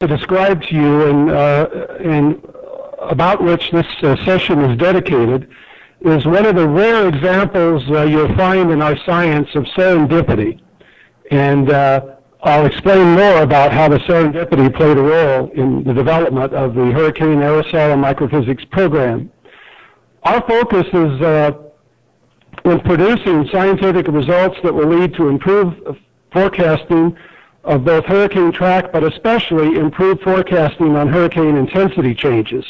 to describe to you and, uh, and about which this uh, session is dedicated is one of the rare examples uh, you'll find in our science of serendipity. And uh, I'll explain more about how the serendipity played a role in the development of the Hurricane Aerosol and Microphysics program. Our focus is uh, in producing scientific results that will lead to improved forecasting of both hurricane track, but especially improved forecasting on hurricane intensity changes.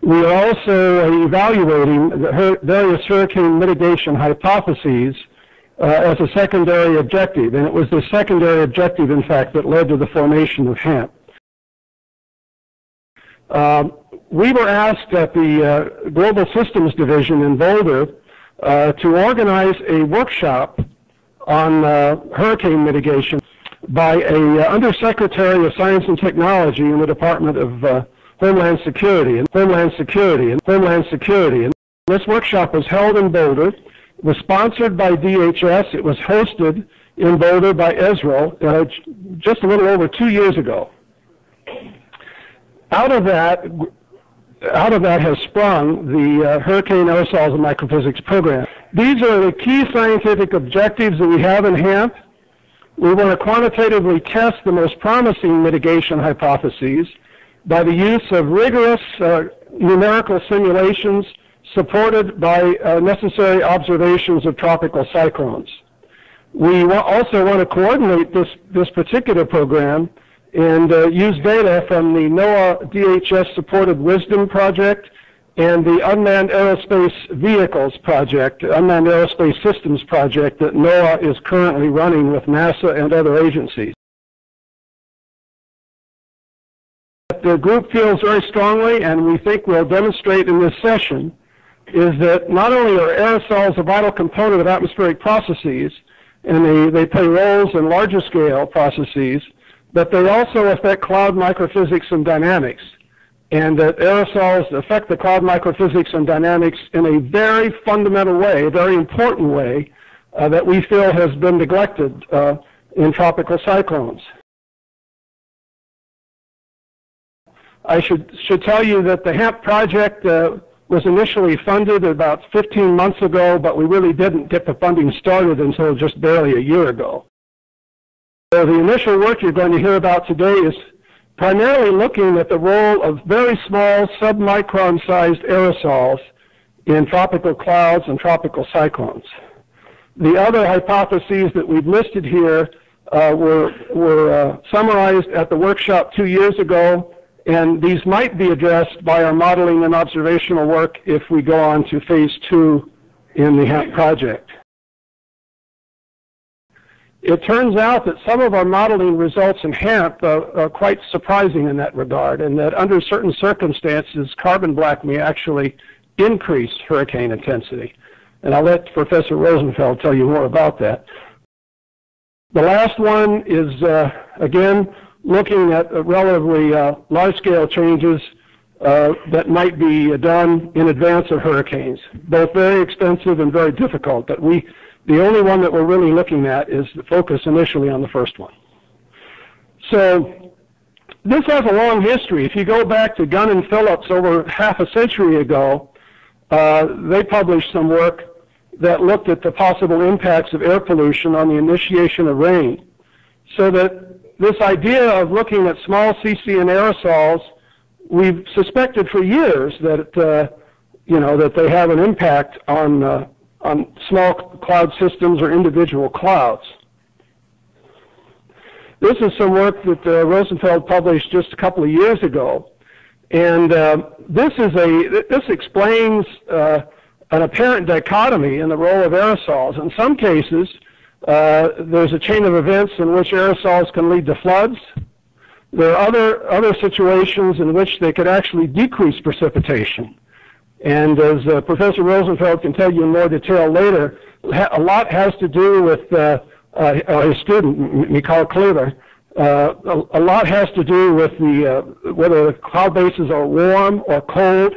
We are also evaluating the various hurricane mitigation hypotheses uh, as a secondary objective, and it was the secondary objective, in fact, that led to the formation of HAMP. Uh, we were asked at the uh, Global Systems Division in Boulder uh, to organize a workshop on uh, hurricane mitigation by a uh, Undersecretary of Science and Technology in the Department of uh, Homeland Security and Homeland Security and Homeland Security. And this workshop was held in Boulder. Was sponsored by DHS. It was hosted in Boulder by ESRL uh, just a little over two years ago. Out of that, out of that has sprung the uh, Hurricane Aerosols and Microphysics program. These are the key scientific objectives that we have in HAMP. We want to quantitatively test the most promising mitigation hypotheses by the use of rigorous uh, numerical simulations supported by uh, necessary observations of tropical cyclones. We wa also want to coordinate this, this particular program and uh, use data from the NOAA DHS supported WISDOM project and the Unmanned Aerospace Vehicles Project, Unmanned Aerospace Systems Project that NOAA is currently running with NASA and other agencies. The group feels very strongly, and we think we'll demonstrate in this session, is that not only are aerosols a vital component of atmospheric processes, and they, they play roles in larger scale processes, but they also affect cloud microphysics and dynamics and that aerosols affect the cloud microphysics and dynamics in a very fundamental way, a very important way, uh, that we feel has been neglected uh, in tropical cyclones. I should, should tell you that the HAMP project uh, was initially funded about 15 months ago, but we really didn't get the funding started until just barely a year ago. So the initial work you're going to hear about today is primarily looking at the role of very small submicron sized aerosols in tropical clouds and tropical cyclones. The other hypotheses that we've listed here uh, were, were uh, summarized at the workshop two years ago, and these might be addressed by our modeling and observational work if we go on to phase two in the HAMP project. It turns out that some of our modeling results in HAMP uh, are quite surprising in that regard, and that under certain circumstances, carbon black may actually increase hurricane intensity. And I'll let Professor Rosenfeld tell you more about that. The last one is, uh, again, looking at relatively uh, large-scale changes uh, that might be done in advance of hurricanes, both very expensive and very difficult, but we the only one that we're really looking at is the focus initially on the first one. So this has a long history. If you go back to Gunn and Phillips over half a century ago, uh, they published some work that looked at the possible impacts of air pollution on the initiation of rain. So that this idea of looking at small CCN aerosols, we've suspected for years that, uh, you know, that they have an impact on uh, on small cloud systems or individual clouds. This is some work that uh, Rosenfeld published just a couple of years ago. And uh, this, is a, this explains uh, an apparent dichotomy in the role of aerosols. In some cases, uh, there's a chain of events in which aerosols can lead to floods. There are other, other situations in which they could actually decrease precipitation. And as uh, Professor Rosenfeld can tell you in more detail later, a lot has to do with uh, uh, his student, Mikhail Kleber. Uh, a, a, lot has to do with the uh, whether the cloud bases are warm or cold,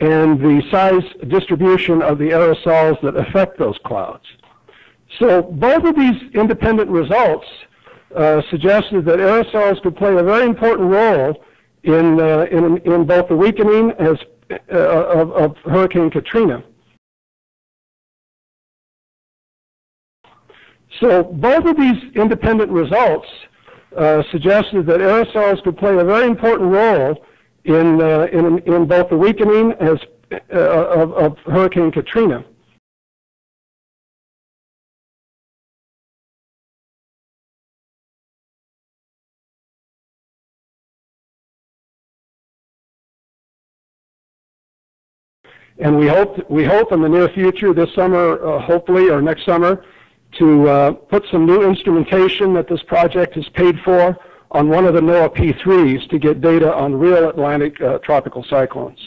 and the size distribution of the aerosols that affect those clouds. So both of these independent results uh, suggested that aerosols could play a very important role in, uh, in, in both the weakening as, uh, of, of Hurricane Katrina. So both of these independent results uh, suggested that aerosols could play a very important role in, uh, in, in both the weakening as, of, of Hurricane Katrina. And we hope, we hope in the near future, this summer, uh, hopefully, or next summer, to uh, put some new instrumentation that this project is paid for on one of the NOAA P3s to get data on real Atlantic uh, tropical cyclones.